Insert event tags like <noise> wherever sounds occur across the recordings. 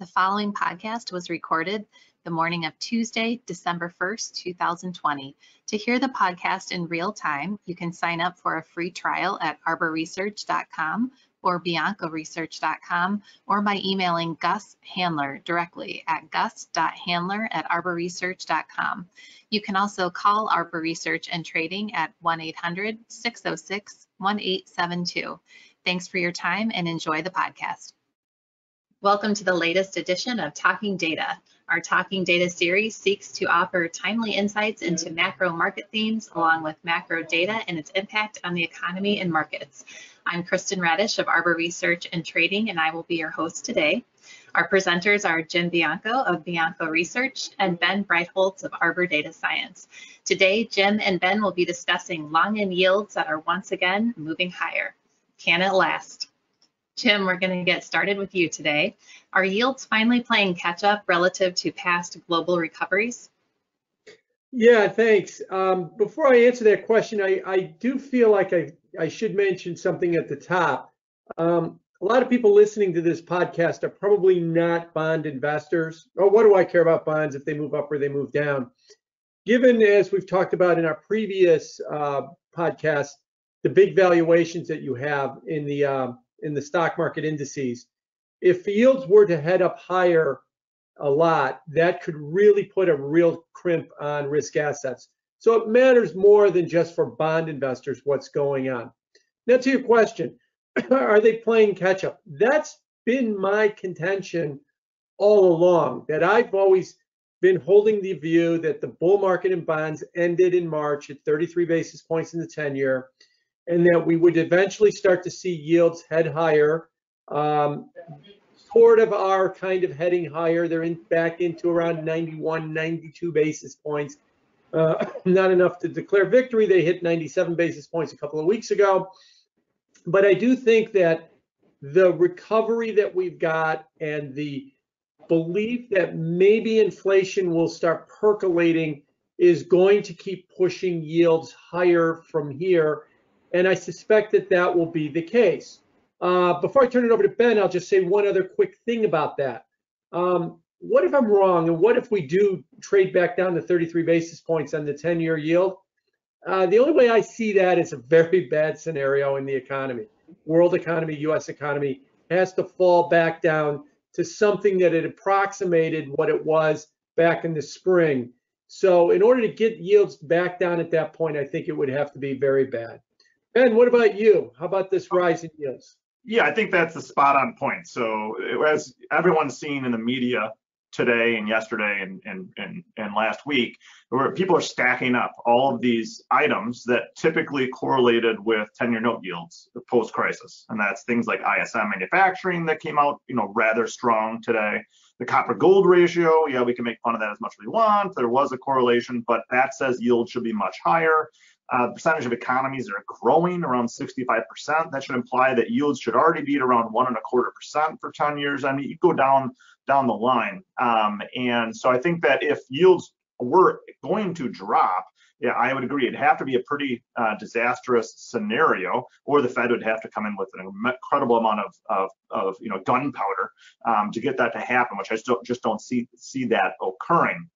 The following podcast was recorded the morning of Tuesday, December 1st, 2020. To hear the podcast in real time, you can sign up for a free trial at arborresearch.com or biancoresearch.com or by emailing Gus Handler directly at gus.handler at arborresearch.com. You can also call Arbor Research and Trading at 1-800-606-1872. Thanks for your time and enjoy the podcast. Welcome to the latest edition of Talking Data. Our Talking Data series seeks to offer timely insights into macro market themes along with macro data and its impact on the economy and markets. I'm Kristen Radosh of Arbor Research and Trading, and I will be your host today. Our presenters are Jim Bianco of Bianco Research and Ben Breitholtz of Arbor Data Science. Today, Jim and Ben will be discussing long-end yields that are once again moving higher. Can it last? Jim, we're going to get started with you today. Are yields finally playing catch up relative to past global recoveries? Yeah, thanks. Um, before I answer that question, I, I do feel like I, I should mention something at the top. Um, a lot of people listening to this podcast are probably not bond investors. Oh, what do I care about bonds if they move up or they move down? Given, as we've talked about in our previous uh, podcast, the big valuations that you have in the uh, in the stock market indices. If yields were to head up higher a lot, that could really put a real crimp on risk assets. So it matters more than just for bond investors what's going on. Now to your question, <clears throat> are they playing catch up? That's been my contention all along, that I've always been holding the view that the bull market in bonds ended in March at 33 basis points in the 10 year and that we would eventually start to see yields head higher. Um, sort of are kind of heading higher. They're in back into around 91, 92 basis points. Uh, <laughs> not enough to declare victory. They hit 97 basis points a couple of weeks ago. But I do think that the recovery that we've got and the belief that maybe inflation will start percolating is going to keep pushing yields higher from here and I suspect that that will be the case. Uh, before I turn it over to Ben, I'll just say one other quick thing about that. Um, what if I'm wrong, and what if we do trade back down to 33 basis points on the 10-year yield? Uh, the only way I see that is a very <laughs> bad scenario in the economy. World economy, U.S. economy has to fall back down to something that had approximated what it was back in the spring. So in order to get yields back down at that point, I think it would have to be very bad. Ben, what about you? How about this uh, rise in yields? Yeah, I think that's the spot on point. So as everyone's seen in the media today and yesterday and, and, and, and last week, where people are stacking up all of these items that typically correlated with 10-year note yields post-crisis. And that's things like ISM manufacturing that came out, you know, rather strong today. The copper gold ratio, yeah, we can make fun of that as much as we want. There was a correlation, but that says yield should be much higher. Uh, percentage of economies that are growing around 65%. That should imply that yields should already be at around one and a quarter percent for 10 years. I mean, you go down down the line. Um, and so I think that if yields were going to drop, yeah, I would agree. It'd have to be a pretty uh, disastrous scenario, or the Fed would have to come in with an incredible amount of, of, of you know gunpowder um, to get that to happen, which I just don't, just don't see see that occurring.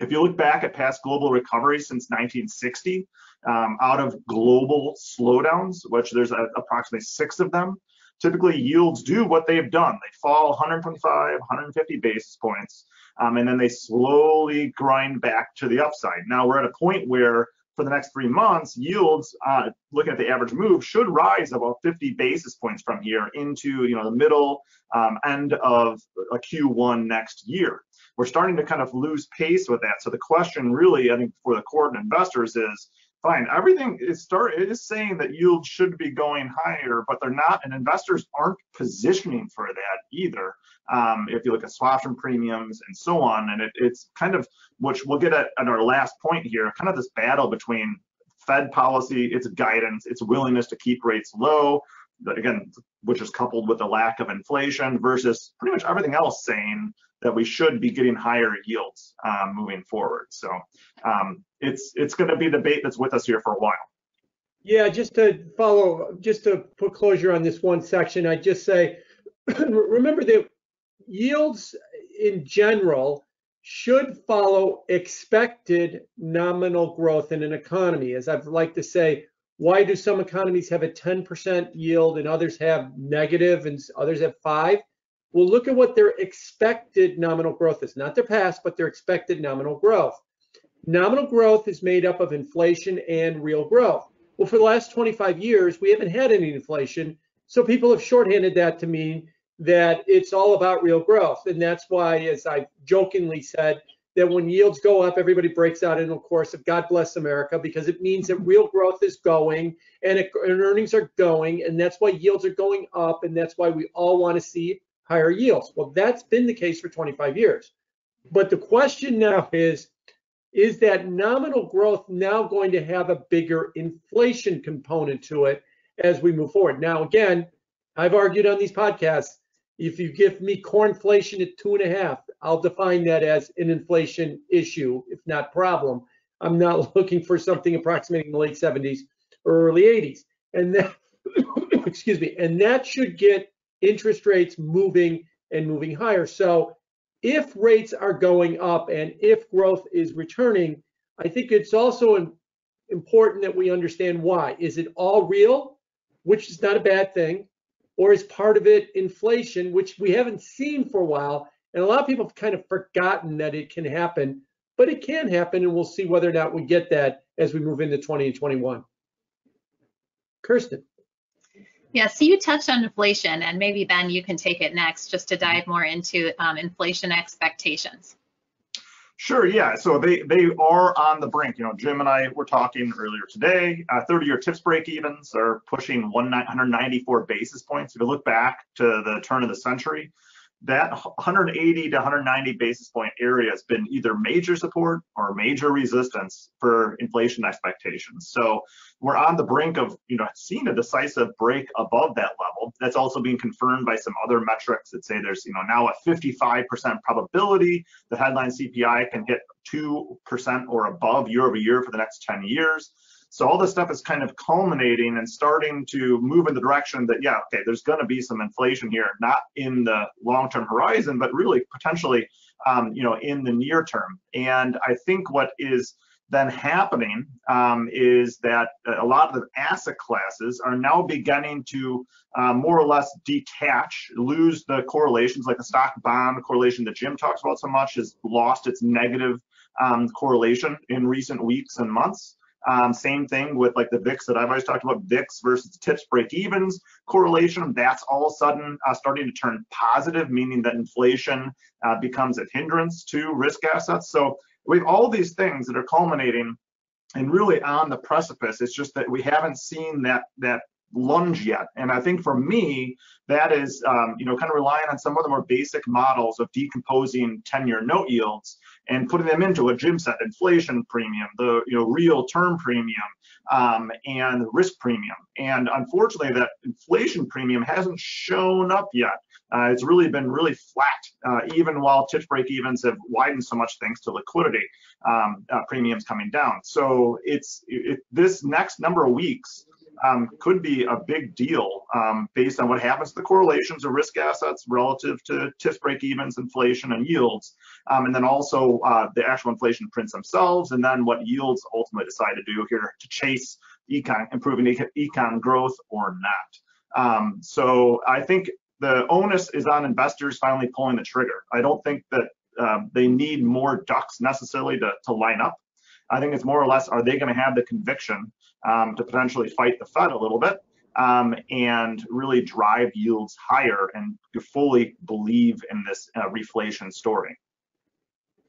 If you look back at past global recoveries since 1960, um, out of global slowdowns, which there's a, approximately six of them, typically yields do what they've done. They fall 125, 150 basis points, um, and then they slowly grind back to the upside. Now we're at a point where for the next three months, yields, uh, looking at the average move, should rise about 50 basis points from here into you know the middle um, end of a Q1 next year. We're starting to kind of lose pace with that. So the question really, I think, for the court and investors is, fine, everything is start it is saying that yields should be going higher, but they're not, and investors aren't positioning for that either. Um, if you look at swaption premiums and so on, and it, it's kind of which we'll get at, at our last point here, kind of this battle between Fed policy, its guidance, its willingness to keep rates low, again, which is coupled with the lack of inflation versus pretty much everything else saying that we should be getting higher yields um, moving forward. So um, it's it's going to be a debate that's with us here for a while. Yeah, just to follow, just to put closure on this one section, I just say, <clears throat> remember that yields in general should follow expected nominal growth in an economy. As I've like to say, why do some economies have a 10% yield and others have negative and others have five? Well, look at what their expected nominal growth is, not their past, but their expected nominal growth. Nominal growth is made up of inflation and real growth. Well, for the last 25 years, we haven't had any inflation. So people have shorthanded that to mean that it's all about real growth. And that's why, as I jokingly said, that when yields go up, everybody breaks out in a course of God bless America because it means that real growth is going and, it, and earnings are going. And that's why yields are going up. And that's why we all want to see higher yields. Well, that's been the case for 25 years. But the question now is, is that nominal growth now going to have a bigger inflation component to it as we move forward? Now, again, I've argued on these podcasts, if you give me core inflation at two and a half, I'll define that as an inflation issue, if not problem. I'm not <laughs> looking for something approximating the late 70s or early 80s. And that, <coughs> excuse me, and that should get interest rates moving and moving higher. So if rates are going up and if growth is returning, I think it's also important that we understand why. Is it all real, which is not a bad thing, or is part of it inflation, which we haven't seen for a while? And a lot of people have kind of forgotten that it can happen, but it can happen, and we'll see whether or not we get that as we move into 2021. Kristen. Yeah, so you touched on inflation, and maybe Ben, you can take it next just to dive more into um, inflation expectations. Sure, yeah. So they they are on the brink. You know, Jim and I were talking earlier today. 30-year uh, TIPS break evens are pushing 194 basis points. If you look back to the turn of the century, that 180 to 190 basis point area has been either major support or major resistance for inflation expectations. So we're on the brink of, you know, seeing a decisive break above that level. That's also being confirmed by some other metrics that say there's, you know, now a 55% probability the headline CPI can hit 2% or above year over year for the next 10 years. So all this stuff is kind of culminating and starting to move in the direction that, yeah, okay, there's going to be some inflation here, not in the long-term horizon, but really potentially, um, you know, in the near term. And I think what is then happening um, is that a lot of the asset classes are now beginning to uh, more or less detach, lose the correlations, like the stock bond correlation that Jim talks about so much has lost its negative um, correlation in recent weeks and months. Um, same thing with like the VIX that I've always talked about, VIX versus TIPS break evens correlation. That's all of a sudden uh, starting to turn positive, meaning that inflation uh, becomes a hindrance to risk assets. So we have all these things that are culminating and really on the precipice. It's just that we haven't seen that that lunge yet. And I think for me, that is, um, you know, kind of relying on some of the more basic models of decomposing 10-year note yields and putting them into what Jim said, inflation premium, the, you know, real term premium, um, and risk premium. And unfortunately, that inflation premium hasn't shown up yet. Uh, it's really been really flat, uh, even while TIPS break evens have widened so much thanks to liquidity um, uh, premiums coming down. So it's it, this next number of weeks um, could be a big deal um, based on what happens to the correlations of risk assets relative to TIPS break evens, inflation, and yields, um, and then also uh, the actual inflation prints themselves, and then what yields ultimately decide to do here to chase econ, improving econ growth or not. Um, so I think the onus is on investors finally pulling the trigger. I don't think that um, they need more ducks necessarily to, to line up. I think it's more or less, are they going to have the conviction um, to potentially fight the Fed a little bit um, and really drive yields higher and fully believe in this uh, reflation story?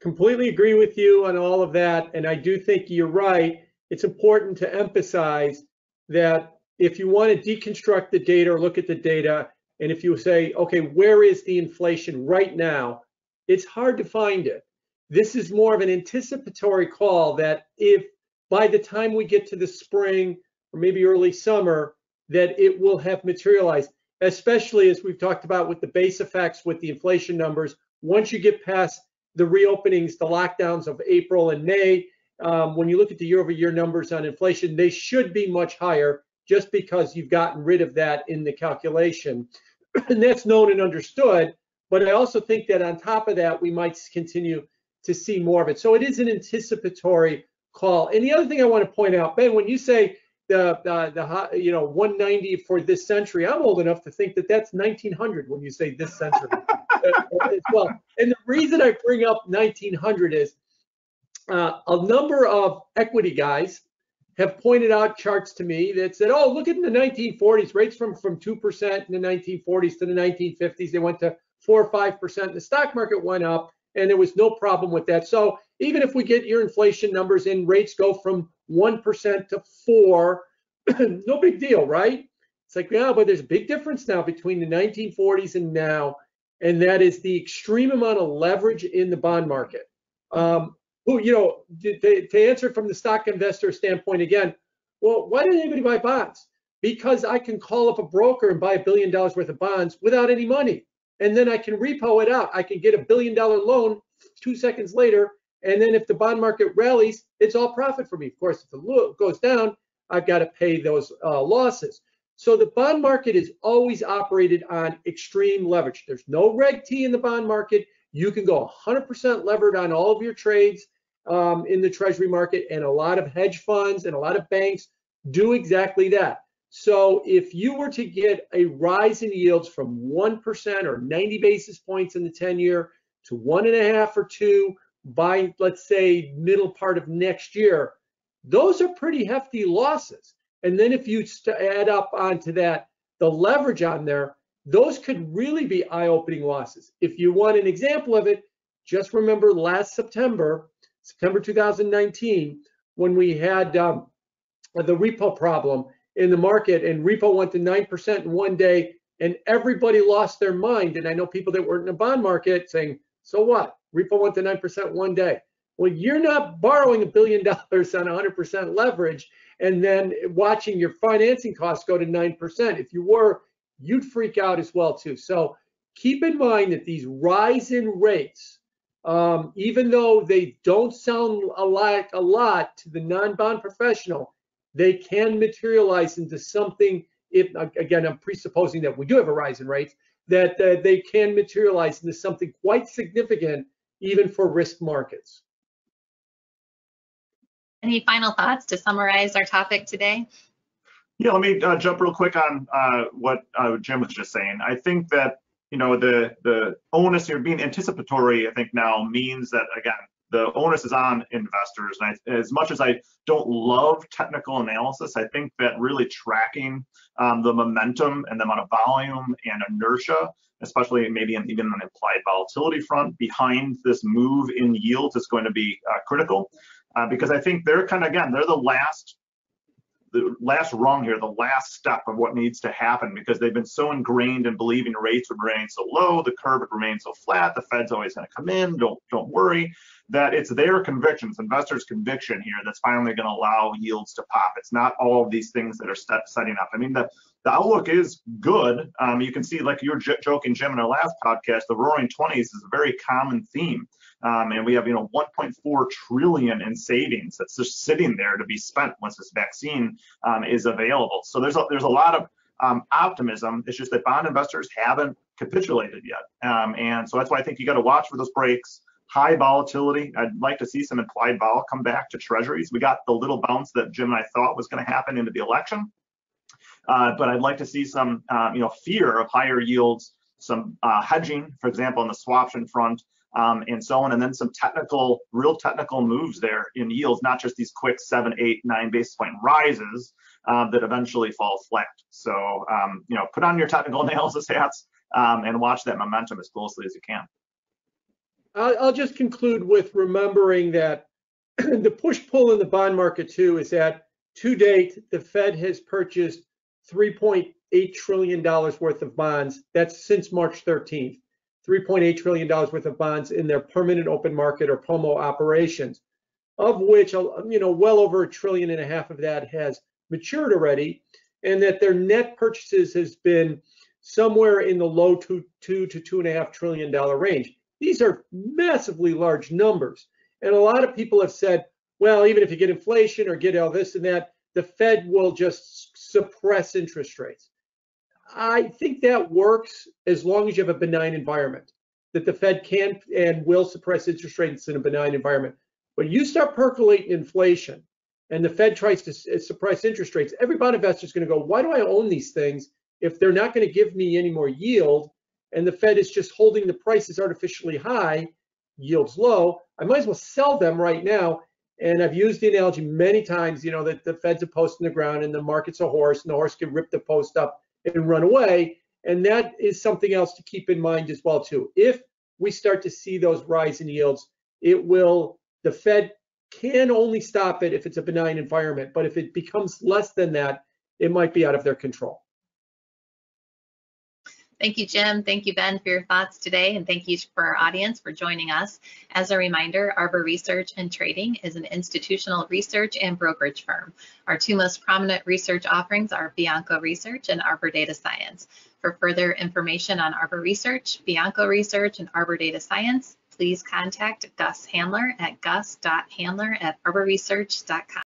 Completely agree with you on all of that. And I do think you're right. It's important to emphasize that if you want to deconstruct the data or look at the data, and if you say, okay, where is the inflation right now? It's hard to find it. This is more of an anticipatory call that if by the time we get to the spring or maybe early summer, that it will have materialized, especially as we've talked about with the base effects, with the inflation numbers. Once you get past the reopenings, the lockdowns of April and May, um, when you look at the year over year numbers on inflation, they should be much higher just because you've gotten rid of that in the calculation. <clears throat> and that's known and understood. But I also think that on top of that, we might continue to see more of it. So it is an anticipatory call. And the other thing I want to point out, Ben, when you say the, the, the you know 190 for this century, I'm old enough to think that that's 1900 when you say this century <laughs> as well. And the reason I bring up 1900 is uh, a number of equity guys have pointed out charts to me that said, oh, look at the 1940s, rates from, from 2% in the 1940s to the 1950s, they went to 4 or 5%. The stock market went up and there was no problem with that. So even if we get your inflation numbers and rates go from 1% to 4, <clears throat> no big deal, right? It's like, yeah, but there's a big difference now between the 1940s and now, and that is the extreme amount of leverage in the bond market. Um, who, you know, to, to answer from the stock investor standpoint again, well, why did anybody buy bonds? Because I can call up a broker and buy a billion dollars worth of bonds without any money. And then I can repo it out. I can get a billion dollar loan two seconds later. And then if the bond market rallies, it's all profit for me. Of course, if the goes down, I've got to pay those uh, losses. So the bond market is always operated on extreme leverage. There's no Reg T in the bond market. You can go 100% levered on all of your trades um, in the treasury market, and a lot of hedge funds and a lot of banks do exactly that. So if you were to get a rise in yields from 1% or 90 basis points in the 10 year to one and a half or two by, let's say, middle part of next year, those are pretty hefty losses. And then if you add up onto that the leverage on there, those could really be eye-opening losses. If you want an example of it, just remember last September, September 2019, when we had um, the repo problem in the market and repo went to 9% in one day and everybody lost their mind. And I know people that weren't in the bond market saying, so what? Repo went to 9% one day. Well, you're not borrowing a billion dollars on 100% leverage and then watching your financing costs go to 9%. If you were, you'd freak out as well too. So keep in mind that these rise in rates, um, even though they don't sound a lot, a lot to the non-bond professional, they can materialize into something. If again, I'm presupposing that we do have a rise in rates, that uh, they can materialize into something quite significant, even for risk markets. Any final thoughts to summarize our topic today? Yeah, let me uh, jump real quick on uh, what uh, Jim was just saying. I think that you know the the onus here being anticipatory. I think now means that again the onus is on investors. And I, as much as I don't love technical analysis, I think that really tracking um, the momentum and the amount of volume and inertia, especially maybe even an implied volatility front behind this move in yields is going to be uh, critical uh, because I think they're kind of again they're the last the last rung here, the last step of what needs to happen because they've been so ingrained in believing rates would remain so low, the curve would remain so flat, the Fed's always going to come in, don't don't worry. That it's their conviction, it's investors' conviction here that's finally going to allow yields to pop. It's not all of these things that are set, setting up. I mean, the the outlook is good. Um, you can see, like you were j- joking, Jim, in our last podcast, the Roaring Twenties is a very common theme. Um, and we have, you know, 1.4 trillion in savings that's just sitting there to be spent once this vaccine um, is available. So there's a, there's a lot of um, optimism. It's just that bond investors haven't capitulated yet, um, and so that's why I think you got to watch for those breaks. High volatility. I'd like to see some implied vol come back to treasuries. We got the little bounce that Jim and I thought was going to happen into the election, uh, but I'd like to see some, uh, you know, fear of higher yields, some uh, hedging, for example, on the swaption front, um, and so on, and then some technical, real technical moves there in yields, not just these quick seven, eight, nine basis point rises uh, that eventually fall flat. So, um, you know, put on your technical <laughs> analysis hats um, and watch that momentum as closely as you can. I'll, I'll just conclude with remembering that <clears throat> the push-pull in the bond market too is that to date, the Fed has purchased $3.8 trillion worth of bonds. That's since March 13th. $3.8 trillion worth of bonds in their permanent open market or POMO operations, of which you know well over a trillion and a half of that has matured already, and that their net purchases has been somewhere in the low two, two to two and a half trillion dollar range. These are massively large numbers. And a lot of people have said, well, even if you get inflation or get all this and that, the Fed will just suppress interest rates. I think that works as long as you have a benign environment. that the Fed can and will suppress interest rates in a benign environment. When you start percolating inflation and the Fed tries to uh, suppress interest rates, every bond investor is going to go, why do I own these things if they're not going to give me any more yield? And the Fed is just holding the prices artificially high, yields low. I might as well sell them right now. And I've used the analogy many times, you know, that the Fed's a post in the ground and the market's a horse and the horse can rip the post up and run away. And that is something else to keep in mind as well, too. If we start to see those rise in yields, it will, the Fed can only stop it if it's a benign environment. But if it becomes less than that, it might be out of their control. Thank you, Jim. Thank you, Ben, for your thoughts today. And thank you for our audience for joining us. As a reminder, Arbor Research and Trading is an institutional research and brokerage firm. Our two most prominent research offerings are Bianco Research and Arbor Data Science. For further information on Arbor Research, Bianco Research, and Arbor Data Science, please contact Gus Handler at gus.handler at arborresearch.com.